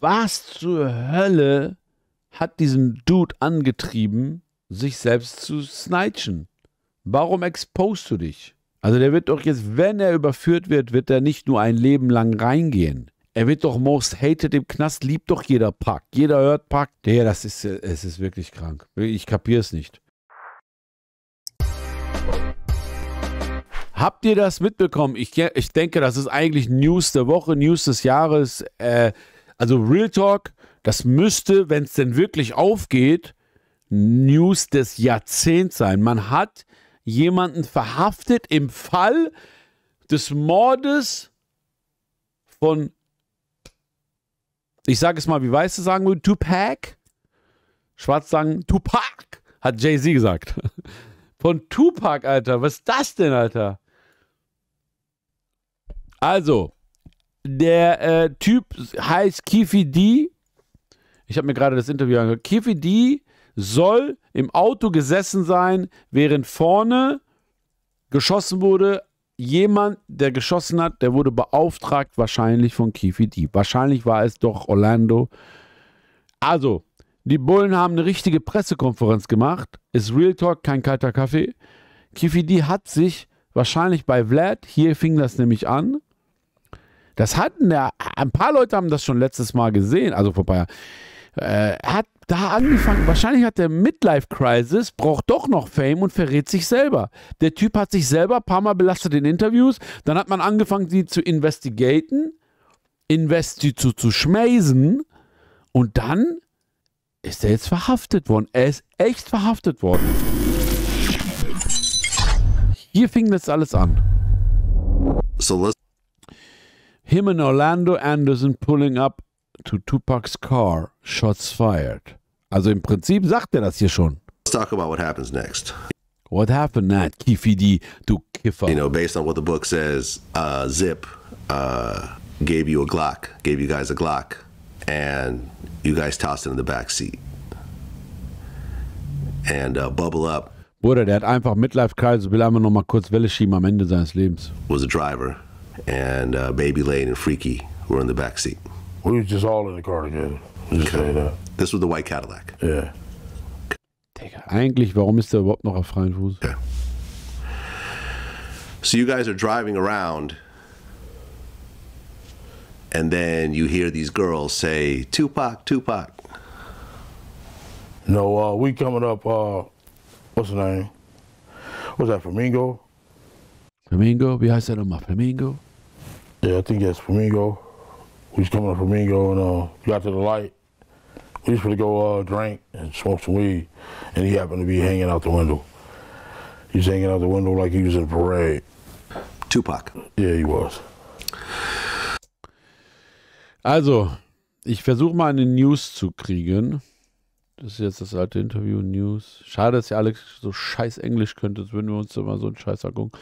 was zur Hölle hat diesen Dude angetrieben, sich selbst zu snitchen? Warum exposst du dich? Also der wird doch jetzt, wenn er überführt wird, wird er nicht nur ein Leben lang reingehen. Er wird doch most hated im Knast, liebt doch jeder Pack. Jeder hört Pack. Der, das ist, es ist wirklich krank. Ich kapiere es nicht. Habt ihr das mitbekommen? Ich, ich denke, das ist eigentlich News der Woche, News des Jahres. Äh, also Real Talk, das müsste, wenn es denn wirklich aufgeht, News des Jahrzehnts sein. Man hat jemanden verhaftet im Fall des Mordes von, ich sage es mal, wie Weiße sagen würden, Tupac. Schwarz sagen Tupac, hat Jay-Z gesagt. Von Tupac, Alter. Was ist das denn, Alter? Also, der äh, Typ heißt Kifi D. Ich habe mir gerade das Interview angehört. Kifi D soll im Auto gesessen sein, während vorne geschossen wurde. Jemand, der geschossen hat, der wurde beauftragt, wahrscheinlich von Kifi D. Wahrscheinlich war es doch Orlando. Also, die Bullen haben eine richtige Pressekonferenz gemacht. Ist Real Talk, kein kalter Kaffee. Kifi D hat sich wahrscheinlich bei Vlad, hier fing das nämlich an, das hatten ja, ein paar Leute haben das schon letztes Mal gesehen, also vor ein paar Jahren. Äh, hat da angefangen, wahrscheinlich hat der Midlife Crisis, braucht doch noch Fame und verrät sich selber. Der Typ hat sich selber ein paar Mal belastet in Interviews, dann hat man angefangen, sie zu investigaten, investi zu, zu schmäsen und dann ist er jetzt verhaftet worden. Er ist echt verhaftet worden. Hier fing das alles an. So let's Him and Orlando Anderson pulling up to Tupac's car, shots fired. Also im Prinzip sagt er das hier schon. Let's talk about what happens next. What happened next, Kifidi, to Kiffer? You know, based on what the book says, uh, Zip uh, gave you a Glock, gave you guys a Glock, and you guys tossed it in the back seat. And uh, Bubble Up. Bruder, der hat einfach Midlife-Kreis, will einmal noch mal kurz Welle schieben am Ende seines Lebens. Was a driver. And uh, Baby Lane and Freaky were in the back seat. We were just all in the car together. Just okay. say that. This was the white Cadillac. Yeah. Digga, eigentlich, warum ist der überhaupt noch auf freien Fuß? Okay. So you guys are driving around, and then you hear these girls say, Tupac, Tupac. No, uh, we coming up, uh, what's the name? What's that, Flamingo? Flamingo? Wie heißt der nochmal? Flamingo? Yeah, I think that's Flamingo. We was coming to Flamingo and uh, got to the light. We just to go uh, drink and smoke some weed, and he happened to be hanging out the window. He's hanging out the window like he was in a parade. Tupac. Yeah, he was. Also, ich versuche mal eine News zu kriegen. Das ist jetzt das alte Interview News. Schade, dass ihr alle so scheiß Englisch könnt, jetzt würden wir uns immer so einen Scheiß angucken.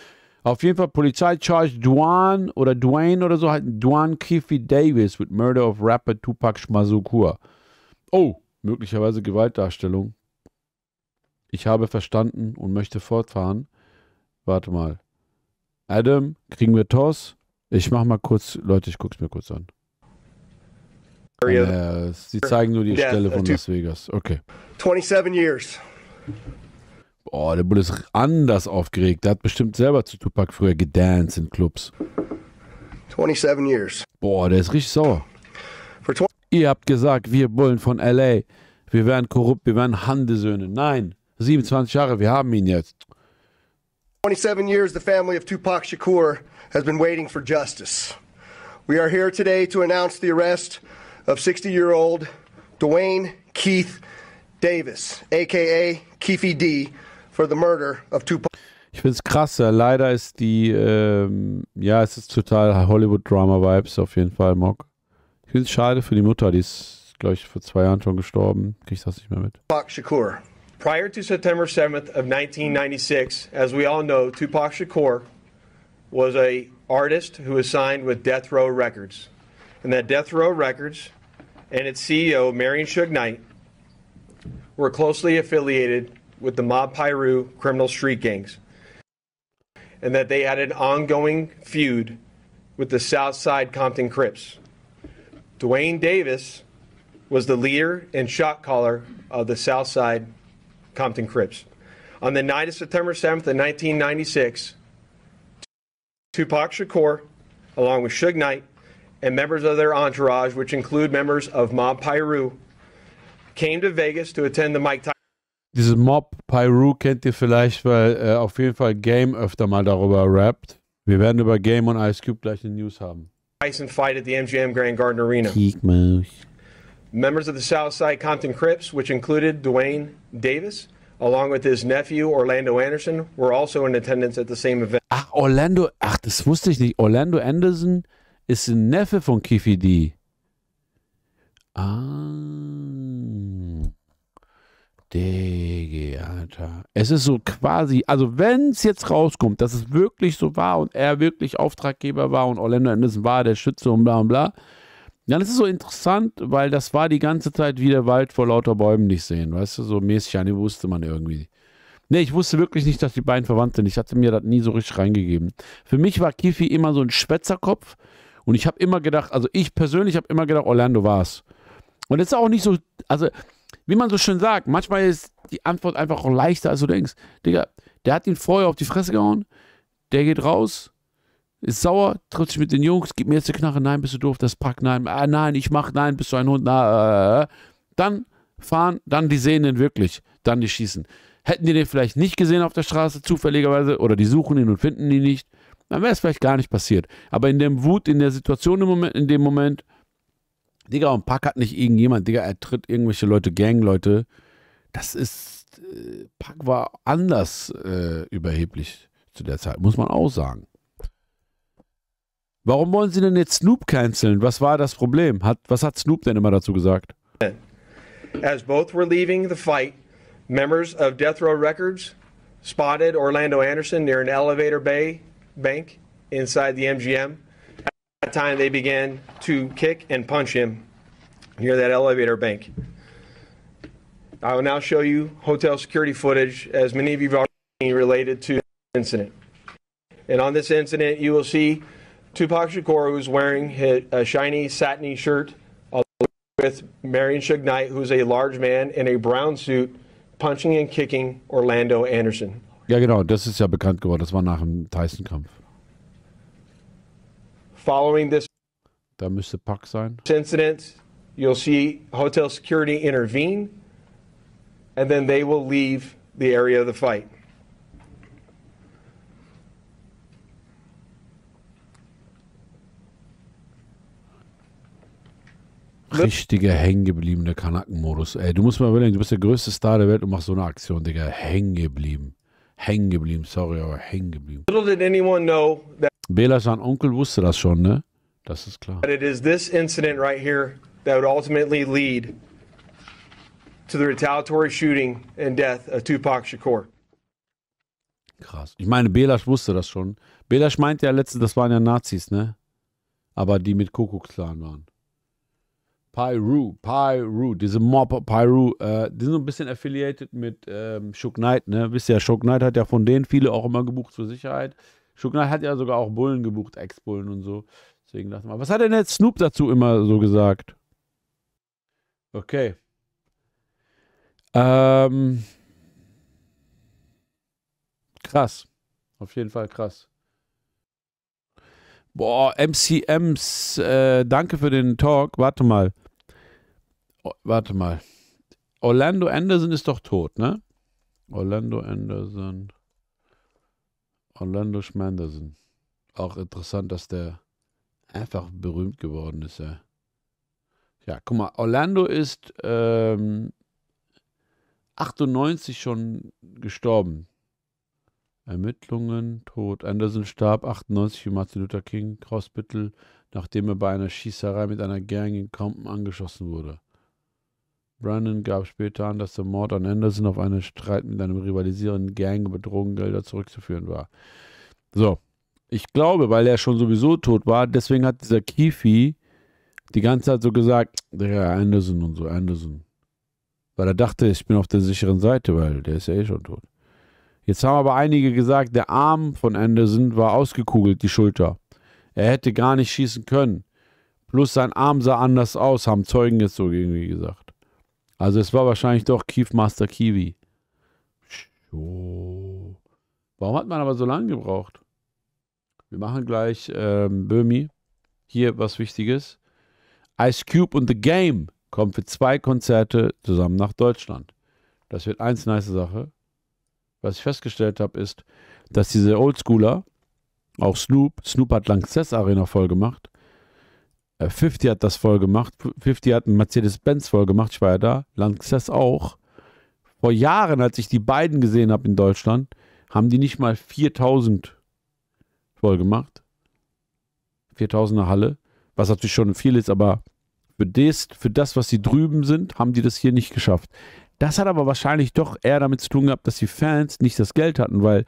Auf jeden Fall, Polizei charged Duane oder Dwayne oder so, Duane Kiffy Davis with murder of rapper Tupac Shmazukur. Oh, möglicherweise Gewaltdarstellung. Ich habe verstanden und möchte fortfahren. Warte mal. Adam, kriegen wir Toss? Ich mach mal kurz, Leute, ich guck's mir kurz an. Äh, sie zeigen nur die Stelle von Las Vegas. Okay. 27 years. Boah, der Bulle ist anders aufgeregt. Der hat bestimmt selber zu Tupac früher gedanced in Clubs. 27 years. Boah, der ist richtig sauer. Ihr habt gesagt, wir Bullen von LA, wir wären korrupt, wir wären Handesöhne. Nein, 27 Jahre, wir haben ihn jetzt. 27 years, the family of Tupac Shakur has been waiting for justice. We are here today to announce the arrest of 60 year old Dwayne Keith Davis, aka Keefy D, for the murder of Tupac. Ich finde es krass, ja. leider ist die, ähm, ja, es ist total Hollywood-Drama-Vibes auf jeden Fall, Mock. Ich finde es schade für die Mutter, die ist, glaube ich, vor zwei Jahren schon gestorben. Ich das nicht mehr mit. Tupac Shakur. Prior to September 7th of 1996, as we all know, Tupac Shakur was a artist who was signed with Death Row Records. And that Death Row Records and its CEO, Marion Suge Knight, were closely affiliated with the Mob Piru criminal street gangs, and that they had an ongoing feud with the Southside Compton Crips. Dwayne Davis was the leader and shot caller of the Southside Compton Crips. On the night of September 7th of 1996, Tupac Shakur, along with Suge Knight and members of their entourage, which include members of Mob Piru, came to Vegas to attend the Mike Diese Mob Pyru kennt ihr vielleicht, weil äh, auf jeden Fall Game öfter mal darüber rappt. Wir werden über Game und Ice Cube gleich eine News haben. Tyson fight at the MGM Grand Garden Arena. Members of the Southside Compton Crips, which included Dwayne Davis, along with his nephew Orlando Anderson, were also in attendance at the same event. Ach, Orlando, ach, das wusste ich nicht. Orlando Anderson ist ein Neffe von Kiffy D. Ah. Digga, Alter. Es ist so quasi, also wenn es jetzt rauskommt, dass es wirklich so war und er wirklich Auftraggeber war und Orlando Anderson war der Schütze und bla und bla, dann ist es so interessant, weil das war die ganze Zeit wie der Wald vor lauter Bäumen nicht sehen, weißt du, so mäßig, ja, den wusste man irgendwie. Nee, ich wusste wirklich nicht, dass die beiden verwandt sind. Ich hatte mir das nie so richtig reingegeben. Für mich war Kifi immer so ein Schwätzerkopf und ich habe immer gedacht, also ich persönlich habe immer gedacht, Orlando war es. Und es ist auch nicht so, also wie man so schön sagt, manchmal ist die Antwort einfach auch leichter, als du denkst. Digga, der hat ihn vorher auf die Fresse gehauen, der geht raus, ist sauer, trifft sich mit den Jungs, gibt mir jetzt die Knarre, nein, bist du doof, das packt, nein, ah, nein, ich mach, nein, bist du ein Hund, na, äh, dann fahren, dann die sehen ihn wirklich, dann die schießen. Hätten die den vielleicht nicht gesehen auf der Straße, zufälligerweise, oder die suchen ihn und finden ihn nicht, dann wäre es vielleicht gar nicht passiert. Aber in dem Wut, in der Situation im Moment, in dem Moment, Digga, und Pack hat nicht irgendjemand, Digga, er tritt irgendwelche Leute, Gangleute. Das ist, äh, Pack war anders äh, überheblich zu der Zeit, muss man auch sagen. Warum wollen sie denn jetzt Snoop canceln? Was war das Problem? Hat, was hat Snoop denn immer dazu gesagt? As both were leaving the fight, members of Death Row Records spotted Orlando Anderson near an elevator bay bank inside the MGM. At that time, they began to kick and punch him near that elevator bank. I will now show you hotel security footage, as many of you have already seen, related to the incident. And on this incident, you will see Tupac Shakur, who's wearing a shiny satiny shirt, with Marion Knight, who's a large man in a brown suit, punching and kicking Orlando Anderson. Ja, genau, das ist ja bekannt geworden. Das war nach dem Tyson-Kampf. Following this Da müsste Pack sein. incident, you'll see hotel security intervene, and then they will leave the area of the fight. Richtiger hängengebliebener Kanakenmodus. Ey, du musst mal überlegen, du bist der größte Star der Welt und machst so eine Aktion, Digga. Hängen geblieben. Hängen geblieben, sorry, aber hängen geblieben. Little did anyone know that Bela, sein Onkel, wusste das schon, ne? Das ist klar. it is this incident right here that would ultimately lead to the retaliatory shooting and death of Tupac Shakur. Krass. Ich meine, Belasch wusste das schon. Belasch meinte ja letztens, das waren ja Nazis, ne? Aber die mit Kuckucksklan waren. Pyru, Pyru, diese Mob Pyru, äh, die sind so ein bisschen affiliated mit ähm, Shook Knight, ne? Wisst ihr, Shook Knight hat ja von denen viele auch immer gebucht zur Sicherheit. Knight hat ja sogar auch Bullen gebucht, Ex-Bullen und so. Deswegen dachte mal, was hat denn jetzt Snoop dazu immer so gesagt? Okay. Ähm, krass. Auf jeden Fall krass. Boah, MCMs, äh, danke für den Talk. Warte mal. Oh, warte mal. Orlando Anderson ist doch tot, ne? Orlando Anderson. Orlando Schmanderson. Auch interessant, dass der einfach berühmt geworden ist, ja. Ja, guck mal, Orlando ist ähm, 98 schon gestorben. Ermittlungen, Tod. Anderson starb 98 im Martin Luther King Hospital, nachdem er bei einer Schießerei mit einer Gang in Compton angeschossen wurde. Brandon gab später an, dass der Mord an Anderson auf einen Streit mit einem rivalisierenden Gang über Drogengelder zurückzuführen war. So, ich glaube, weil er schon sowieso tot war, deswegen hat dieser Kifi die ganze Zeit so gesagt, der Anderson und so, Anderson. Weil er dachte, ich bin auf der sicheren Seite, weil der ist ja eh schon tot. Jetzt haben aber einige gesagt, der Arm von Anderson war ausgekugelt, die Schulter. Er hätte gar nicht schießen können. Plus sein Arm sah anders aus, haben Zeugen jetzt so irgendwie gesagt. Also es war wahrscheinlich doch Keith Master Kiwi. Warum hat man aber so lange gebraucht? Wir machen gleich ähm, Böhmi. Hier was Wichtiges. Ice Cube und The Game kommen für zwei Konzerte zusammen nach Deutschland. Das wird eins nice Sache. Was ich festgestellt habe, ist, dass diese Oldschooler, auch Snoop, Snoop hat Lanxess Arena voll gemacht. 50 äh, hat das voll gemacht. 50 hat Mercedes-Benz voll gemacht. Ich war ja da. Lanxess auch. Vor Jahren, als ich die beiden gesehen habe in Deutschland, haben die nicht mal 4000 voll gemacht. 4000er Halle. Was natürlich schon viel ist, aber für das, für das, was sie drüben sind, haben die das hier nicht geschafft. Das hat aber wahrscheinlich doch eher damit zu tun gehabt, dass die Fans nicht das Geld hatten, weil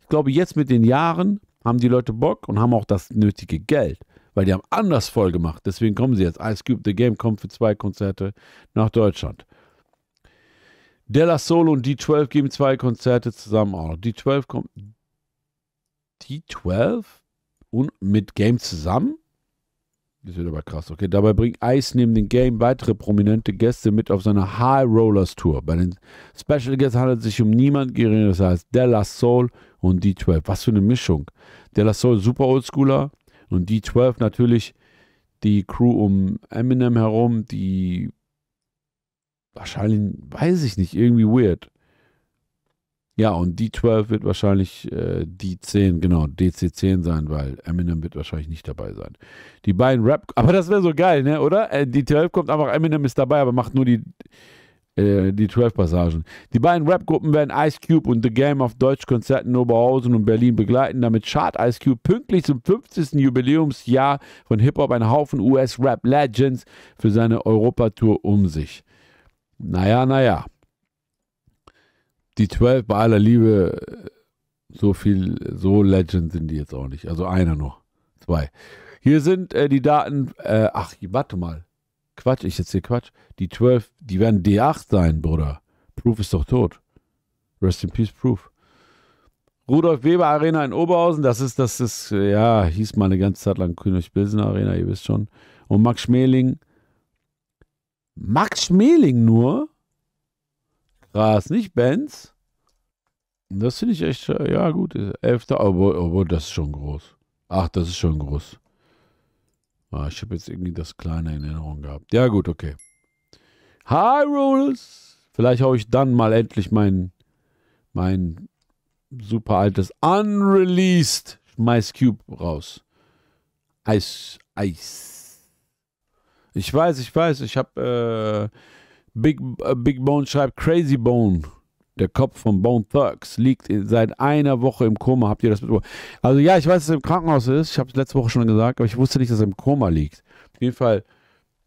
ich glaube, jetzt mit den Jahren haben die Leute Bock und haben auch das nötige Geld, weil die haben anders voll gemacht. Deswegen kommen sie jetzt. Ice Cube The Game kommt für zwei Konzerte nach Deutschland. Della Soul und D12 geben zwei Konzerte zusammen auch. D12 kommt. D12 und mit Game zusammen? Das wird aber krass. Okay, dabei bringt Ice neben dem Game weitere prominente Gäste mit auf seiner High Rollers Tour. Bei den Special Guests handelt es sich um niemand geringeres als Della Soul und D12. Was für eine Mischung. Della Soul super Oldschooler und D12 natürlich die Crew um Eminem herum, die wahrscheinlich, weiß ich nicht, irgendwie weird. Ja, und D12 wird wahrscheinlich äh, D10, genau, DC10 sein, weil Eminem wird wahrscheinlich nicht dabei sein. Die beiden Rap, aber das wäre so geil, ne, oder? Äh, D12 kommt einfach, Eminem ist dabei, aber macht nur die, äh, die 12 Passagen. Die beiden Rap-Gruppen werden Ice Cube und The Game auf Deutschkonzerten in Oberhausen und Berlin begleiten. Damit schart Ice Cube pünktlich zum 50. Jubiläumsjahr von Hip-Hop einen Haufen US-Rap-Legends für seine Europatour um sich. Naja, naja. Die 12 bei aller Liebe, so viel, so Legend sind die jetzt auch nicht. Also einer noch. Zwei. Hier sind äh, die Daten, äh, ach, warte mal. Quatsch, ich hier Quatsch. Die 12, die werden D8 sein, Bruder. Proof ist doch tot. Rest in Peace, Proof. Rudolf Weber Arena in Oberhausen, das ist, das ist, ja, hieß mal eine ganze Zeit lang König Bilsen Arena, ihr wisst schon. Und Max Schmeling Max Schmeling nur. Krass, nicht Benz. Das finde ich echt, ja gut, elfter, aber, aber das ist schon groß. Ach, das ist schon groß. Ah, ich habe jetzt irgendwie das kleine in Erinnerung gehabt. Ja gut, okay. Hi Rollers. Vielleicht haue ich dann mal endlich mein, mein super altes Unreleased Mice Cube raus. Eis, Eis. Ich weiß, ich weiß, ich habe äh, Big, äh, Big Bone schreibt Crazy Bone. Der Kopf von Bone Thugs liegt seit einer Woche im Koma. Habt ihr das mitbekommen? Also ja, ich weiß, dass er im Krankenhaus ist. Ich habe es letzte Woche schon gesagt, aber ich wusste nicht, dass er im Koma liegt. Auf jeden Fall,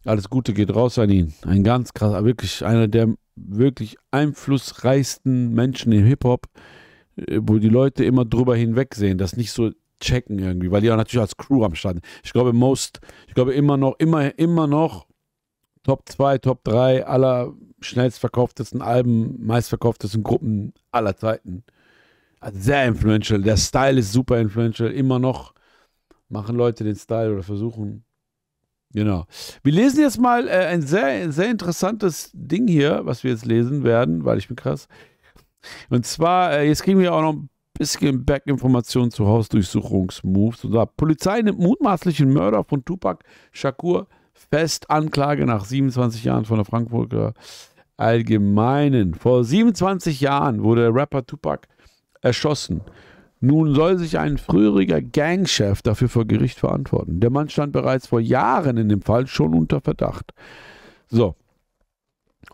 alles Gute geht raus an ihn. Ein ganz krasser, wirklich einer der wirklich einflussreichsten Menschen im Hip-Hop, äh, wo die Leute immer drüber hinwegsehen, dass nicht so checken irgendwie, weil die auch natürlich als Crew am Start Ich glaube, most, ich glaube immer noch, immer, immer noch Top 2, Top 3 aller schnellstverkauftesten Alben, meistverkauftesten Gruppen aller Zeiten. Also sehr influential. Der Style ist super influential. Immer noch machen Leute den Style oder versuchen. Genau. Wir lesen jetzt mal äh, ein sehr, sehr interessantes Ding hier, was wir jetzt lesen werden, weil ich bin krass. Und zwar, äh, jetzt kriegen wir auch noch ein bisschen Backinformationen zu Hausdurchsuchungsmoves. Und sagt, Polizei nimmt mutmaßlichen Mörder von Tupac Shakur fest. Anklage nach 27 Jahren von der Frankfurter Allgemeinen. Vor 27 Jahren wurde der Rapper Tupac erschossen. Nun soll sich ein früheriger Gangchef dafür vor Gericht verantworten. Der Mann stand bereits vor Jahren in dem Fall schon unter Verdacht. So.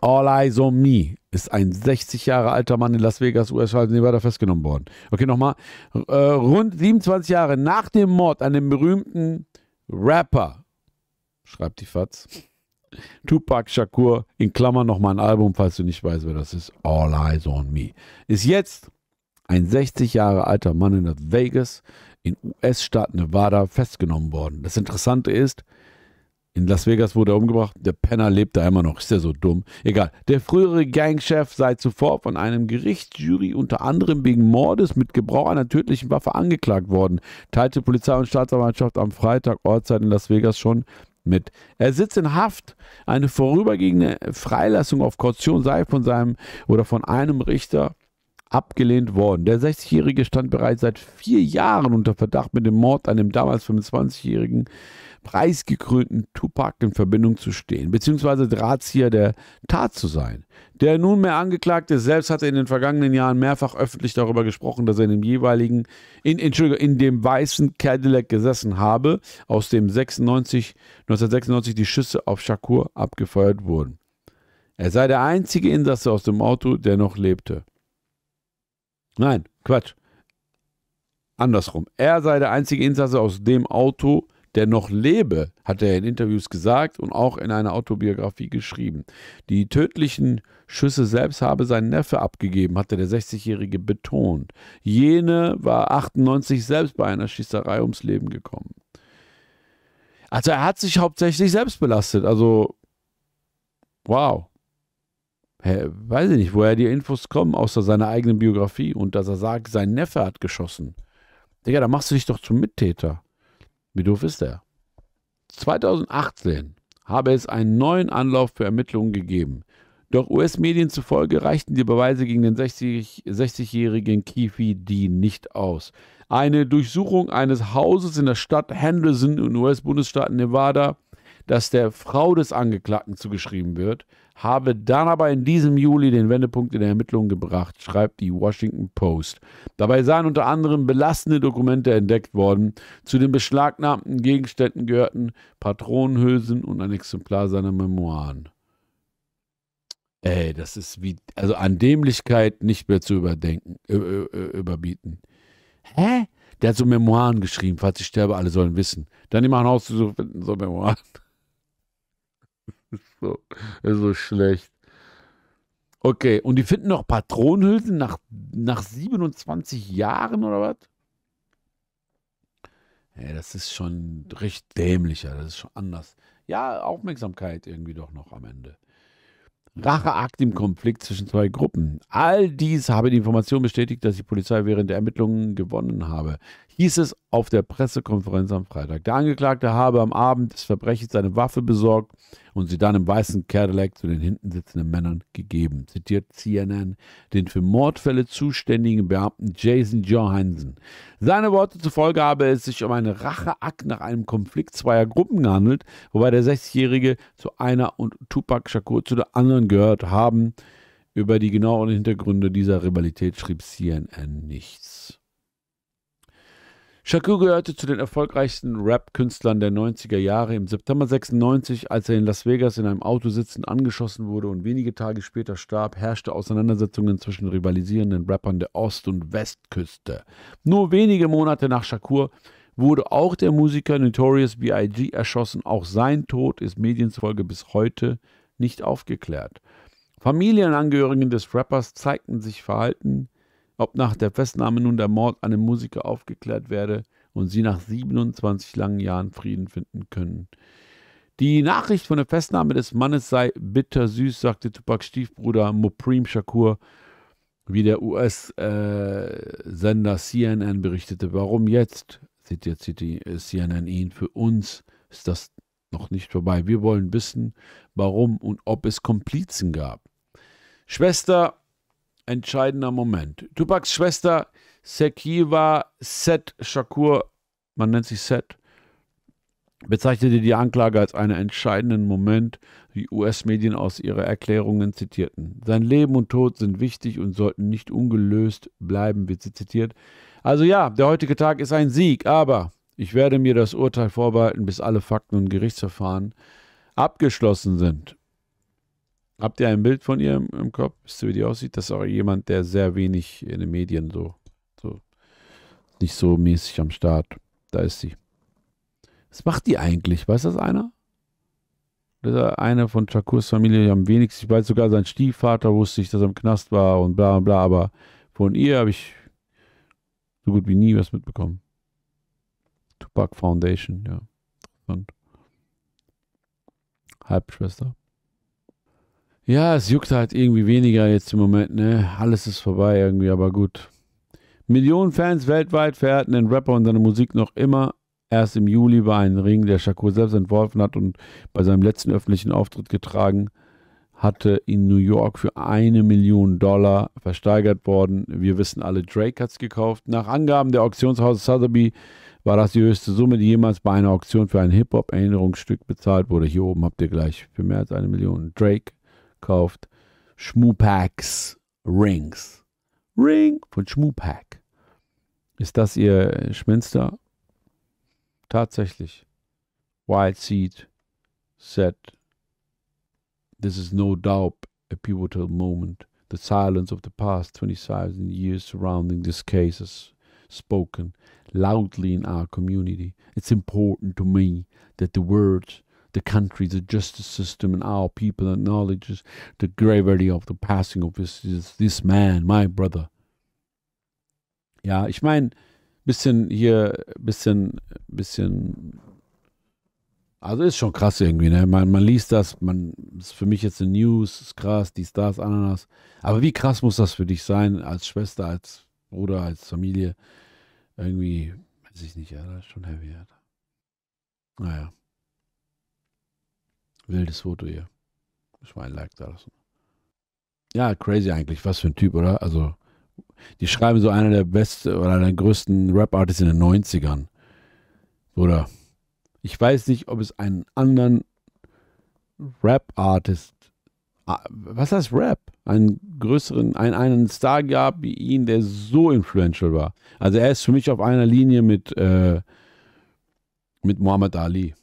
All Eyes on Me ist ein 60 Jahre alter Mann in Las Vegas, USA, Nevada festgenommen worden. Okay, nochmal. Äh, rund 27 Jahre nach dem Mord an dem berühmten Rapper, schreibt die FATS, Tupac Shakur, in Klammern nochmal ein Album, falls du nicht weißt, wer das ist, All Eyes on Me, ist jetzt ein 60 Jahre alter Mann in Las Vegas in US-Staat Nevada festgenommen worden. Das Interessante ist, in Las Vegas wurde er umgebracht. Der Penner lebt da immer noch. Ist der so dumm? Egal. Der frühere Gangchef sei zuvor von einem Gerichtsjury unter anderem wegen Mordes mit Gebrauch einer tödlichen Waffe angeklagt worden, teilte Polizei und Staatsanwaltschaft am Freitag Ortszeit in Las Vegas schon mit. Er sitzt in Haft. Eine vorübergehende Freilassung auf Kaution sei von seinem oder von einem Richter abgelehnt worden. Der 60-Jährige stand bereits seit vier Jahren unter Verdacht mit dem Mord an dem damals 25-Jährigen preisgekrönten Tupac in Verbindung zu stehen, beziehungsweise Drahtzieher der Tat zu sein. Der nunmehr Angeklagte selbst hatte in den vergangenen Jahren mehrfach öffentlich darüber gesprochen, dass er in dem jeweiligen, in, Entschuldigung, in dem weißen Cadillac gesessen habe, aus dem 96, 1996 die Schüsse auf Shakur abgefeuert wurden. Er sei der einzige Insasse aus dem Auto, der noch lebte. Nein, Quatsch. Andersrum. Er sei der einzige Insasse aus dem Auto, der noch lebe, hat er in Interviews gesagt und auch in einer Autobiografie geschrieben. Die tödlichen Schüsse selbst habe sein Neffe abgegeben, hatte der 60-Jährige betont. Jene war 98 selbst bei einer Schießerei ums Leben gekommen. Also er hat sich hauptsächlich selbst belastet. Also, wow. Hä, weiß ich nicht, woher die Infos kommen, außer seiner eigenen Biografie und dass er sagt, sein Neffe hat geschossen. Digga, da machst du dich doch zum Mittäter. Wie doof ist der? 2018 habe es einen neuen Anlauf für Ermittlungen gegeben. Doch US-Medien zufolge reichten die Beweise gegen den 60-jährigen 60 Kifi D nicht aus. Eine Durchsuchung eines Hauses in der Stadt Henderson im US-Bundesstaat Nevada das der Frau des Angeklagten zugeschrieben wird, habe dann aber in diesem Juli den Wendepunkt in der Ermittlung gebracht, schreibt die Washington Post. Dabei seien unter anderem belastende Dokumente entdeckt worden. Zu den beschlagnahmten Gegenständen gehörten Patronenhülsen und ein Exemplar seiner Memoiren. Ey, das ist wie, also an Dämlichkeit nicht mehr zu überdenken, überbieten. Hä? Der hat so Memoiren geschrieben, falls ich sterbe, alle sollen wissen. Dann ein Haus zu finden, so Memoiren so, ist so schlecht. Okay, und die finden noch Patronenhülsen nach, nach 27 Jahren oder was? Ja, das ist schon recht dämlicher, das ist schon anders. Ja, Aufmerksamkeit irgendwie doch noch am Ende. Racheakt im Konflikt zwischen zwei Gruppen. All dies habe die Information bestätigt, dass die Polizei während der Ermittlungen gewonnen habe hieß es auf der Pressekonferenz am Freitag. Der Angeklagte habe am Abend des Verbrechens seine Waffe besorgt und sie dann im weißen Cadillac zu den hinten sitzenden Männern gegeben. Zitiert CNN den für Mordfälle zuständigen Beamten Jason Johansen. Seine Worte zufolge habe es sich um einen Racheakt nach einem Konflikt zweier Gruppen gehandelt, wobei der 60-Jährige zu einer und Tupac Shakur zu der anderen gehört haben. Über die genauen Hintergründe dieser Rivalität schrieb CNN nichts. Shakur gehörte zu den erfolgreichsten Rap-Künstlern der 90er Jahre. Im September 96, als er in Las Vegas in einem Auto sitzend angeschossen wurde und wenige Tage später starb, herrschte Auseinandersetzungen zwischen rivalisierenden Rappern der Ost- und Westküste. Nur wenige Monate nach Shakur wurde auch der Musiker Notorious B.I.G. erschossen. Auch sein Tod ist Medien zufolge bis heute nicht aufgeklärt. Familienangehörigen des Rappers zeigten sich verhalten, ob nach der Festnahme nun der Mord an dem Musiker aufgeklärt werde und sie nach 27 langen Jahren Frieden finden können. Die Nachricht von der Festnahme des Mannes sei bittersüß, sagte Tupacs Stiefbruder Moprim Shakur, wie der US-Sender äh, CNN berichtete. Warum jetzt? Zitiert CNN ihn. Für uns ist das noch nicht vorbei. Wir wollen wissen, warum und ob es Komplizen gab. Schwester entscheidender Moment. Tupacs Schwester Sekiva Set Shakur, man nennt sie Set, bezeichnete die Anklage als einen entscheidenden Moment, wie US-Medien aus ihrer Erklärungen zitierten. Sein Leben und Tod sind wichtig und sollten nicht ungelöst bleiben, wird sie zitiert. Also ja, der heutige Tag ist ein Sieg, aber ich werde mir das Urteil vorbehalten, bis alle Fakten und Gerichtsverfahren abgeschlossen sind. Habt ihr ein Bild von ihr im, im Kopf? Wisst ihr, wie die aussieht? Das ist auch jemand, der sehr wenig in den Medien so, so nicht so mäßig am Start. Da ist sie. Was macht die eigentlich? Weiß das einer? Das ist eine von Chakurs Familie am wenigsten. Ich weiß sogar, sein Stiefvater wusste ich, dass er im Knast war und bla bla, aber von ihr habe ich so gut wie nie was mitbekommen. Tupac Foundation, ja. Und Halbschwester. Ja, es juckt halt irgendwie weniger jetzt im Moment, ne? Alles ist vorbei irgendwie, aber gut. Millionen Fans weltweit verehrten den Rapper und seine Musik noch immer. Erst im Juli war ein Ring, der Shakur selbst entworfen hat und bei seinem letzten öffentlichen Auftritt getragen hatte in New York für eine Million Dollar versteigert worden. Wir wissen alle, Drake hat es gekauft. Nach Angaben der Auktionshauses Sotheby war das die höchste Summe, die jemals bei einer Auktion für ein Hip-Hop-Erinnerungsstück bezahlt wurde. Hier oben habt ihr gleich für mehr als eine Million. Drake kauft Schmupacks Rings. Ring von Schmupack. Ist das ihr Schminster? Tatsächlich. Wild Seed said This is no doubt a pivotal moment. The silence of the past 20,000 years surrounding this case has spoken loudly in our community. It's important to me that the words, the country, the justice system, and our people acknowledges the gravity of the passing of this, this, man, my brother. Ja, ich meine, bisschen hier, bisschen, bisschen Also ist schon krass irgendwie, ne? Man, man liest das, man ist für mich jetzt eine News, ist krass, dies, das, Ananas. Aber wie krass muss das für dich sein, als Schwester, als Bruder, als Familie? Irgendwie, weiß ich nicht, ja, das ist schon heavy, ja. Naja. Wildes Foto hier. Ich mal ein Like da lassen. Ja, crazy eigentlich. Was für ein Typ, oder? Also, die schreiben so einer der besten oder der größten Rap-Artists in den 90ern. Oder? Ich weiß nicht, ob es einen anderen Rap-Artist, was heißt Rap? Einen größeren, einen, einen Star gab wie ihn, der so influential war. Also er ist für mich auf einer Linie mit, äh, mit Muhammad Ali.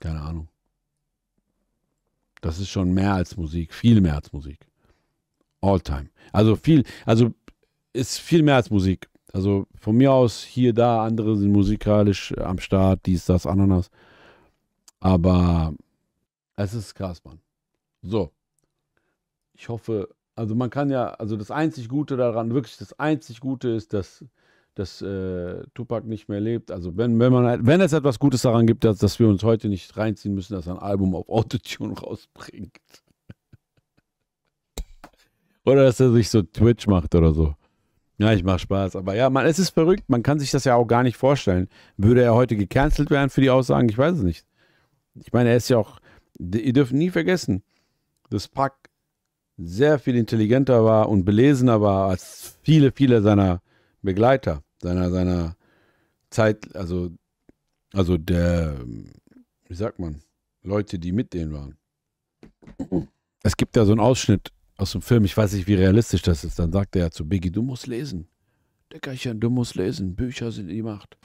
Keine Ahnung. Das ist schon mehr als Musik, viel mehr als Musik. All time. Also viel, also ist viel mehr als Musik. Also von mir aus hier, da, andere sind musikalisch am Start, dies, das, Ananas. Aber es ist krass, Mann. So. Ich hoffe, also man kann ja, also das einzig Gute daran, wirklich das einzig Gute ist, dass, dass äh, Tupac nicht mehr lebt. Also wenn, wenn man wenn es etwas Gutes daran gibt, dass, dass wir uns heute nicht reinziehen müssen, dass ein Album auf Autotune rausbringt. oder dass er sich so Twitch macht oder so. Ja, ich mache Spaß. Aber ja, man, es ist verrückt. Man kann sich das ja auch gar nicht vorstellen. Würde er heute gecancelt werden für die Aussagen? Ich weiß es nicht. Ich meine, er ist ja auch, ihr dürft nie vergessen, dass Pack sehr viel intelligenter war und belesener war als viele, viele seiner Begleiter, seiner, seiner Zeit, also, also der, wie sagt man, Leute, die mit denen waren. Es gibt ja so einen Ausschnitt aus dem Film, ich weiß nicht, wie realistisch das ist, dann sagt er zu Biggie, du musst lesen. Deckerchen, du musst lesen, Bücher sind die Macht.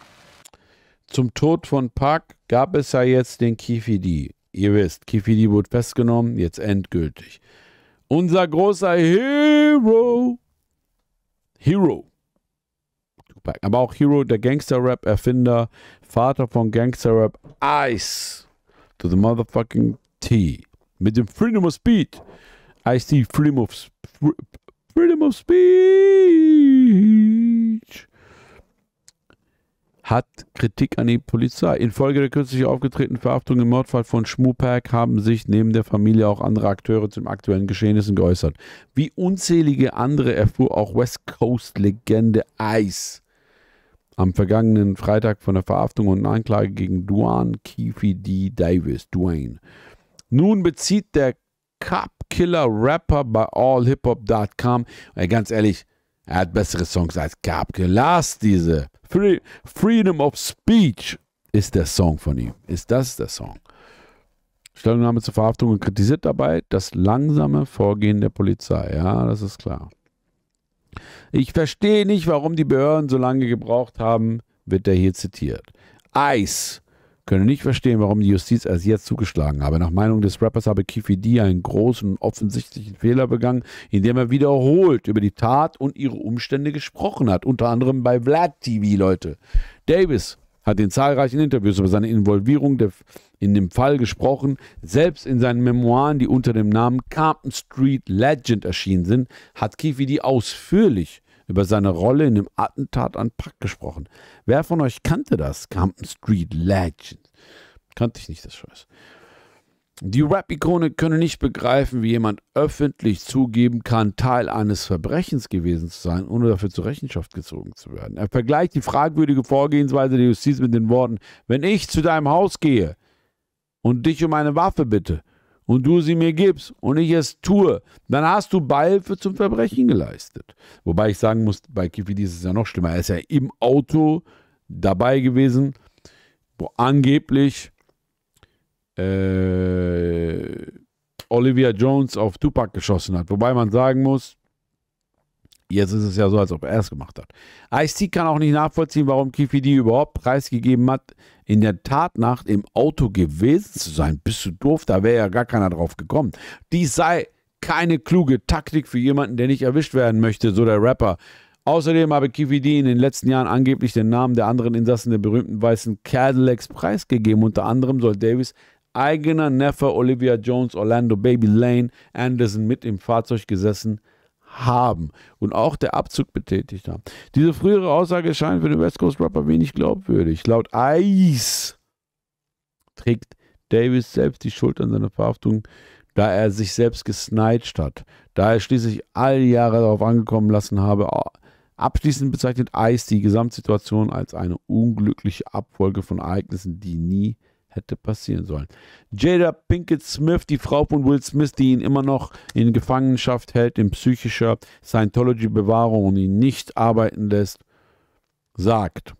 Zum Tod von Park gab es ja jetzt den Kifidi. Ihr wisst, Kifidi wurde festgenommen, jetzt endgültig. Unser großer Hero. Hero. Aber auch Hero, der Gangster-Rap-Erfinder, Vater von Gangster-Rap, Ice. To the motherfucking T. Mit dem Freedom of Speed I see freedom of, freedom of speech. Hat Kritik an die Polizei. Infolge der kürzlich aufgetretenen Verhaftung im Mordfall von Schmupack haben sich neben der Familie auch andere Akteure zum aktuellen Geschehnissen geäußert. Wie unzählige andere erfuhr auch West Coast-Legende Ice am vergangenen Freitag von der Verhaftung und Anklage gegen Duane Keefe D. Davis, Duane. Nun bezieht der Cup Killer Rapper bei allhiphop.com. Ganz ehrlich, er hat bessere Songs als Cup Killer. Lass diese. Free, Freedom of Speech ist der Song von ihm. Ist das der Song? Stellungnahme zur Verhaftung und kritisiert dabei das langsame Vorgehen der Polizei. Ja, das ist klar. Ich verstehe nicht, warum die Behörden so lange gebraucht haben, wird er hier zitiert. Ice könne nicht verstehen, warum die Justiz erst jetzt zugeschlagen habe. Nach Meinung des Rappers habe Kifi D einen großen und offensichtlichen Fehler begangen, indem er wiederholt über die Tat und ihre Umstände gesprochen hat. Unter anderem bei Vlad TV, Leute. Davis hat in zahlreichen Interviews über seine Involvierung in dem Fall gesprochen. Selbst in seinen Memoiren, die unter dem Namen Compton Street Legend erschienen sind, hat Kifi D ausführlich über seine Rolle in dem Attentat an Pack gesprochen. Wer von euch kannte das? Compton Street Legend. Kannte ich nicht, das Scheiß. Die Rap-Ikone könne nicht begreifen, wie jemand öffentlich zugeben kann, Teil eines Verbrechens gewesen zu sein, ohne dafür zur Rechenschaft gezogen zu werden. Er vergleicht die fragwürdige Vorgehensweise der Justiz mit den Worten, wenn ich zu deinem Haus gehe und dich um eine Waffe bitte und du sie mir gibst und ich es tue, dann hast du Beihilfe zum Verbrechen geleistet. Wobei ich sagen muss, bei Kifidi ist es ja noch schlimmer. Er ist ja im Auto dabei gewesen, wo angeblich äh, Olivia Jones auf Tupac geschossen hat. Wobei man sagen muss, jetzt ist es ja so, als ob er es gemacht hat. Ice-T kann auch nicht nachvollziehen, warum Kifi D überhaupt preisgegeben hat, in der Tatnacht im Auto gewesen zu sein. Bist du doof? Da wäre ja gar keiner drauf gekommen. Dies sei keine kluge Taktik für jemanden, der nicht erwischt werden möchte, so der Rapper. Außerdem habe Kifi D in den letzten Jahren angeblich den Namen der anderen Insassen der berühmten weißen Cadillacs preisgegeben. Unter anderem soll Davis eigener Neffe Olivia Jones, Orlando Baby Lane Anderson mit im Fahrzeug gesessen haben und auch der Abzug betätigt haben. Diese frühere Aussage scheint für den West Coast Rapper wenig glaubwürdig. Laut Ice trägt Davis selbst die Schuld an seiner Verhaftung, da er sich selbst gesnitcht hat, da er schließlich all Jahre darauf angekommen lassen habe. Abschließend bezeichnet Ice die Gesamtsituation als eine unglückliche Abfolge von Ereignissen, die nie hätte passieren sollen. Jada Pinkett Smith, die Frau von Will Smith, die ihn immer noch in Gefangenschaft hält, in psychischer Scientology-Bewahrung und ihn nicht arbeiten lässt, sagt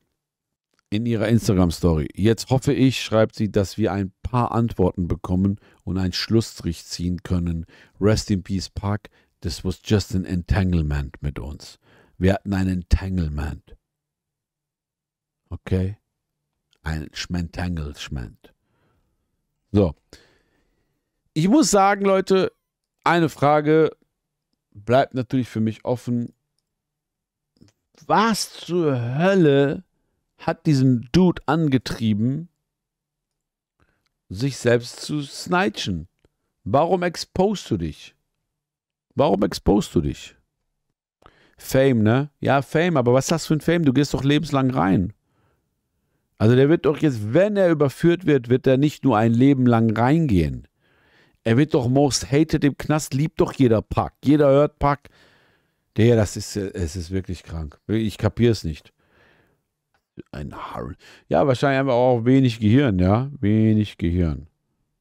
in ihrer Instagram-Story, jetzt hoffe ich, schreibt sie, dass wir ein paar Antworten bekommen und einen Schlussstrich ziehen können. Rest in Peace, Park. This was just an entanglement mit uns. Wir hatten ein Entanglement. Okay? Ein Schmentangel-Schment. So. Ich muss sagen, Leute, eine Frage bleibt natürlich für mich offen. Was zur Hölle hat diesen Dude angetrieben, sich selbst zu snitchen? Warum expost du dich? Warum expost du dich? Fame, ne? Ja, Fame, aber was ist das für ein Fame? Du gehst doch lebenslang rein. Also der wird doch jetzt, wenn er überführt wird, wird er nicht nur ein Leben lang reingehen. Er wird doch most hated im Knast, liebt doch jeder Pack. Jeder hört Pack. Der, das ist, es ist wirklich krank. Ich kapiere es nicht. Ein Harry. Ja, wahrscheinlich haben wir auch wenig Gehirn, ja. Wenig Gehirn.